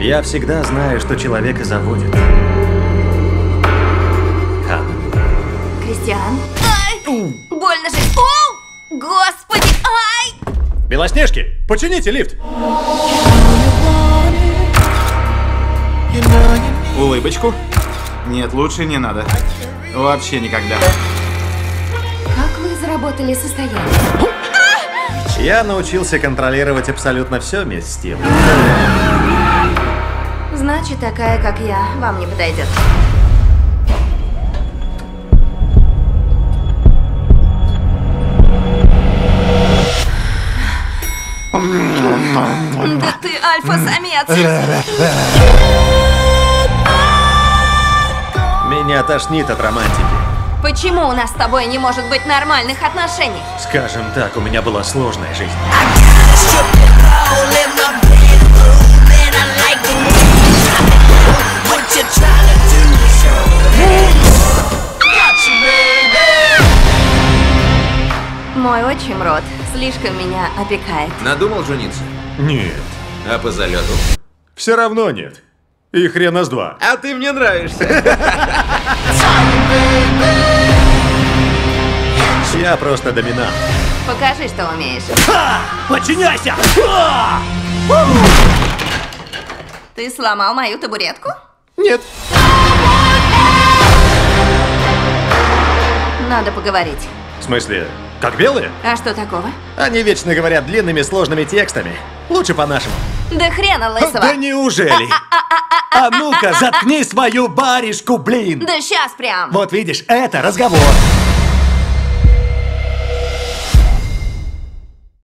Я всегда знаю, что человека заводит. Хан. Кристиан? Ай! Больно же! О! Господи! Ай! Белоснежки, почините лифт! Улыбочку? Нет, лучше не надо. Вообще никогда. Как вы заработали состояние? Я научился контролировать абсолютно все, мисс Стил. Значит, такая, как я, вам не подойдет. Да ты альфа-самец! Меня тошнит от романтики. Почему у нас с тобой не может быть нормальных отношений? Скажем так, у меня была сложная жизнь. Мой отчим род слишком меня опекает. Надумал жениться? Нет. А по залету? Все равно нет. И хрена с два. А ты мне нравишься. Я просто доминант. Покажи, что умеешь. Подчиняйся! Ты сломал мою табуретку? Нет. Надо поговорить. В смысле, как белые? А что такого? Они вечно говорят длинными сложными текстами. Лучше по-нашему. Да хрена лысого! Да неужели? А ну-ка, заткни свою баришку, блин! Да сейчас прям! Вот видишь, это разговор.